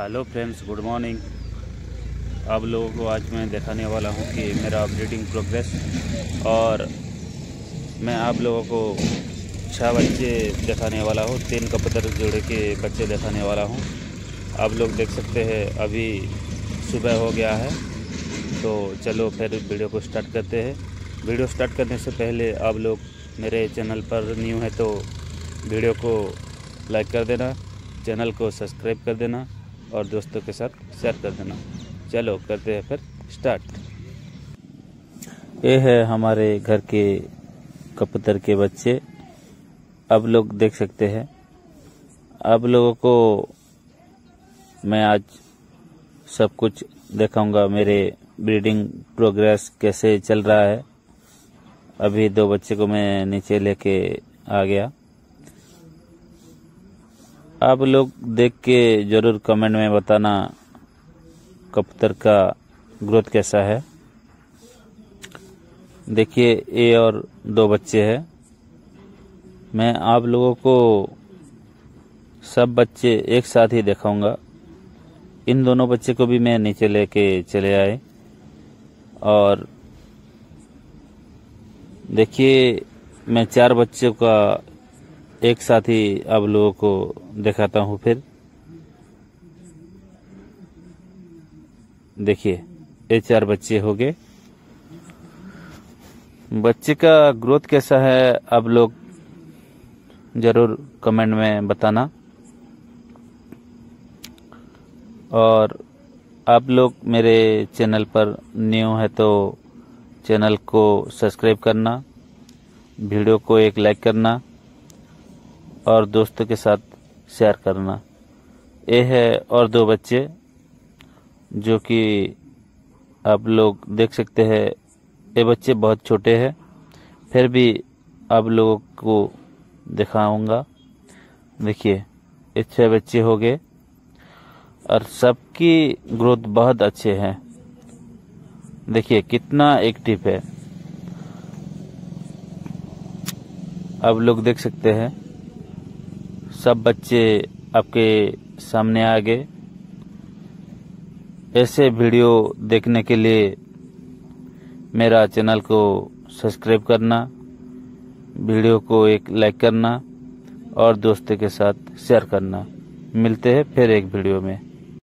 Hello friends good morning आप लोगों को आज मैं दिखाने वाला हूँ कि मेरा अपडेटिंग प्रोग्रेस और मैं आप लोगों को छः बच्चे दिखाने वाला हूँ, तीन कपतर जोड़े के बच्चे दिखाने वाला हूँ। आप लोग देख सकते हैं, अभी सुबह हो गया है तो चलो फिर वीडियो को स्टार्ट करते हैं। वीडियो स्टार्ट करने से पहले आप लोग मेरे चैनल पर न्यू है तो वीडियो को लाइक कर देना चैनल को सब्सक्राइब कर देना। और दोस्तों के साथ शेयर कर देना। चलो, करते हैं फिर स्टार्ट ये है हमारे घर के कबूतर के बच्चे। अब लोग देख सकते हैं। आप लोगों को मैं आज सब कुछ दिखाऊँगा। मेरे ब्रीडिंग प्रोग्रेस कैसे चल रहा है। अभी दो बच्चे को मैं नीचे लेके आ गया। आप लोग देख के ज़रूर कमेंट में बताना कबूतर का ग्रोथ कैसा है। देखिए, ये और दो बच्चे हैं। मैं आप लोगों को सब बच्चे एक साथ ही दिखाऊँगा। इन दोनों बच्चे को भी मैं नीचे लेके चले आए। और देखिए, मैं चार बच्चों का एक साथ ही आप लोगों को दिखाता हूँ फिर। देखिए, ये चार बच्चे हो गए। बच्चे का ग्रोथ कैसा है, आप लोग ज़रूर कमेंट में बताना। और आप लोग मेरे चैनल पर न्यू है तो चैनल को सब्सक्राइब करना, वीडियो को एक लाइक करना। और दोस्तों के साथ शेयर करना। ये है और दो बच्चे, जो कि आप लोग देख सकते हैं, ये बच्चे बहुत छोटे हैं। फिर भी आप लोगों को दिखाऊँगा। देखिए, ये छह बच्चे हो गए और सबकी ग्रोथ बहुत अच्छे हैं। देखिए, कितना एक्टिव है। आप लोग देख सकते हैं। सब बच्चे आपके सामने आ गए। ऐसे वीडियो देखने के लिए मेरा चैनल को सब्सक्राइब करना, वीडियो को एक लाइक करना और दोस्तों के साथ शेयर करना। मिलते हैं फिर एक वीडियो में।